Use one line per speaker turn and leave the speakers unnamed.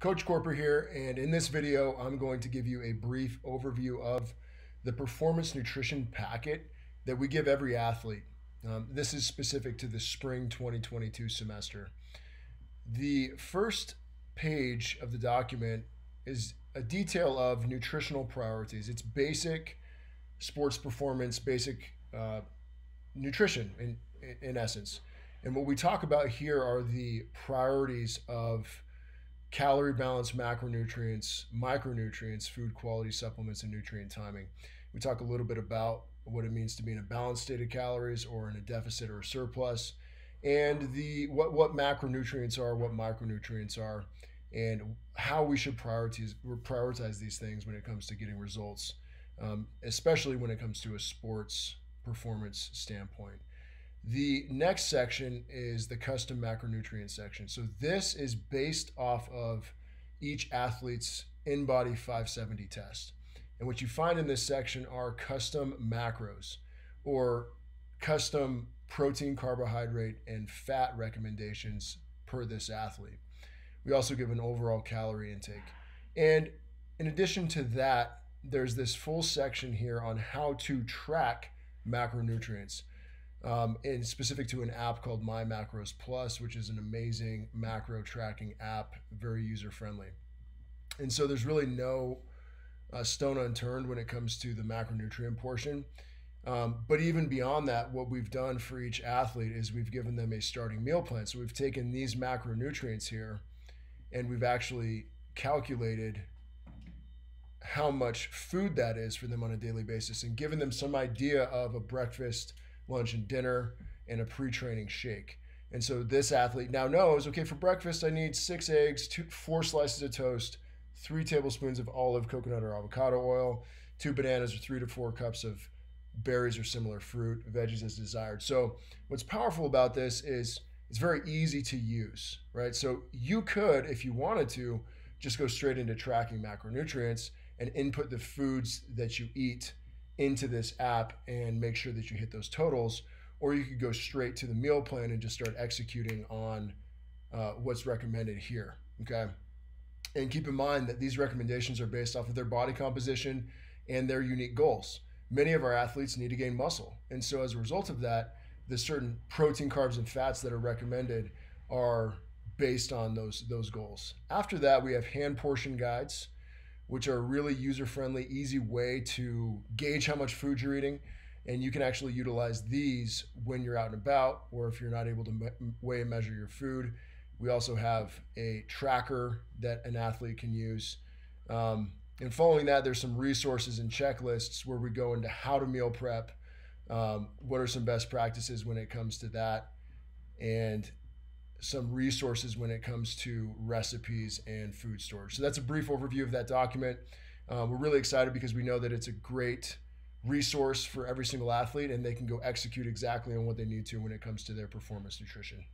Coach Corper here, and in this video, I'm going to give you a brief overview of the performance nutrition packet that we give every athlete. Um, this is specific to the spring 2022 semester. The first page of the document is a detail of nutritional priorities. It's basic sports performance, basic uh, nutrition in, in essence. And what we talk about here are the priorities of calorie balance, macronutrients, micronutrients, food quality supplements, and nutrient timing. We talk a little bit about what it means to be in a balanced state of calories or in a deficit or a surplus, and the what what macronutrients are, what micronutrients are, and how we should prioritize prioritize these things when it comes to getting results, um, especially when it comes to a sports performance standpoint. The next section is the custom macronutrient section. So this is based off of each athlete's InBody 570 test. And what you find in this section are custom macros or custom protein, carbohydrate, and fat recommendations per this athlete. We also give an overall calorie intake. And in addition to that, there's this full section here on how to track macronutrients um, and specific to an app called My Macros Plus, which is an amazing macro tracking app, very user friendly. And so there's really no uh, stone unturned when it comes to the macronutrient portion. Um, but even beyond that, what we've done for each athlete is we've given them a starting meal plan. So we've taken these macronutrients here and we've actually calculated how much food that is for them on a daily basis and given them some idea of a breakfast lunch, and dinner, and a pre training shake. And so this athlete now knows okay, for breakfast, I need six eggs, two, four slices of toast, three tablespoons of olive, coconut, or avocado oil, two bananas, or three to four cups of berries or similar fruit, veggies as desired. So, what's powerful about this is it's very easy to use, right? So, you could, if you wanted to, just go straight into tracking macronutrients and input the foods that you eat into this app and make sure that you hit those totals. Or you could go straight to the meal plan and just start executing on uh, what's recommended here. Okay. And keep in mind that these recommendations are based off of their body composition and their unique goals. Many of our athletes need to gain muscle. And so, as a result of that, the certain protein, carbs, and fats that are recommended are based on those, those goals. After that, we have hand portion guides which are a really user friendly, easy way to gauge how much food you're eating. And you can actually utilize these when you're out and about, or if you're not able to weigh and measure your food. We also have a tracker that an athlete can use. Um, and following that, there's some resources and checklists where we go into how to meal prep, um, what are some best practices when it comes to that, and some resources when it comes to recipes and food storage. So that's a brief overview of that document. Uh, we're really excited because we know that it's a great resource for every single athlete and they can go execute exactly on what they need to when it comes to their performance nutrition.